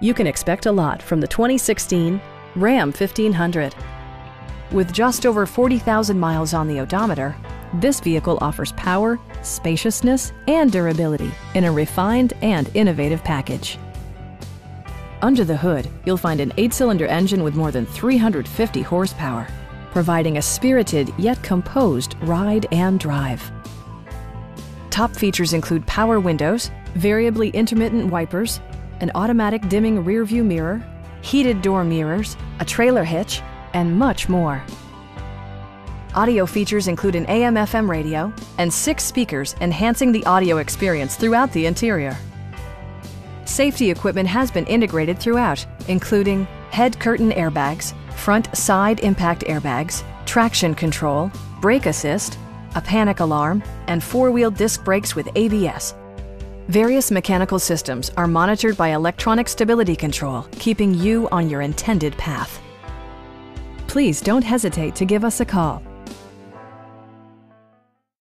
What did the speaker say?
You can expect a lot from the 2016 Ram 1500. With just over 40,000 miles on the odometer, this vehicle offers power, spaciousness, and durability in a refined and innovative package. Under the hood, you'll find an eight-cylinder engine with more than 350 horsepower, providing a spirited yet composed ride and drive. Top features include power windows, variably intermittent wipers, an automatic dimming rearview mirror, heated door mirrors, a trailer hitch, and much more. Audio features include an AM FM radio and six speakers enhancing the audio experience throughout the interior. Safety equipment has been integrated throughout, including head curtain airbags, front side impact airbags, traction control, brake assist, a panic alarm, and four-wheel disc brakes with ABS. Various mechanical systems are monitored by electronic stability control, keeping you on your intended path. Please don't hesitate to give us a call